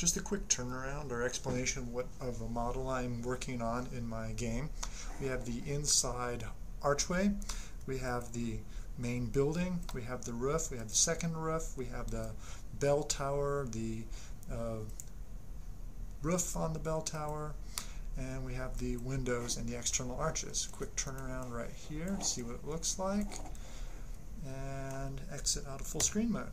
just a quick turnaround or explanation what of a model I'm working on in my game. We have the inside archway, we have the main building, we have the roof, we have the second roof, we have the bell tower, the uh, roof on the bell tower, and we have the windows and the external arches. Quick turnaround right here, see what it looks like, and exit out of full screen mode.